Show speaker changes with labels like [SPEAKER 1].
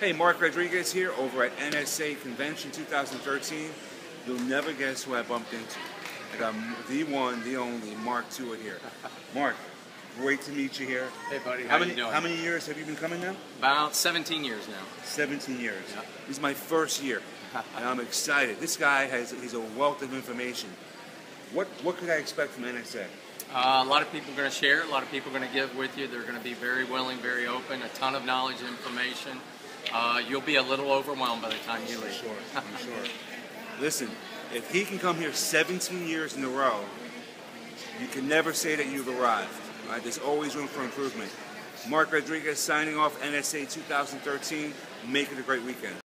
[SPEAKER 1] Hey, Mark Rodriguez here over at NSA Convention 2013. You'll never guess who I bumped into. I got the one, the only Mark Tewart here. Mark, great to meet you here.
[SPEAKER 2] Hey, buddy. How,
[SPEAKER 1] How many, how many years have you been coming now?
[SPEAKER 2] About 17 years now.
[SPEAKER 1] 17 years.
[SPEAKER 2] Yeah.
[SPEAKER 1] This is my first year, and I'm excited. This guy has he's a wealth of information. What what could I expect from NSA?
[SPEAKER 2] Uh, a lot of people are going to share. A lot of people are going to give with you. They're going to be very willing, very open. A ton of knowledge and information. Uh, you'll be a little overwhelmed by the time you leave.
[SPEAKER 1] Sure, I'm sure. Listen, if he can come here 17 years in a row, you can never say that you've arrived. Right? There's always room for improvement. Mark Rodriguez signing off NSA 2013. Make it a great weekend.